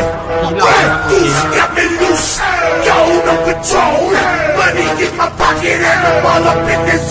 Goose got me loose, got no control. Money in my pocket and I'm all up in this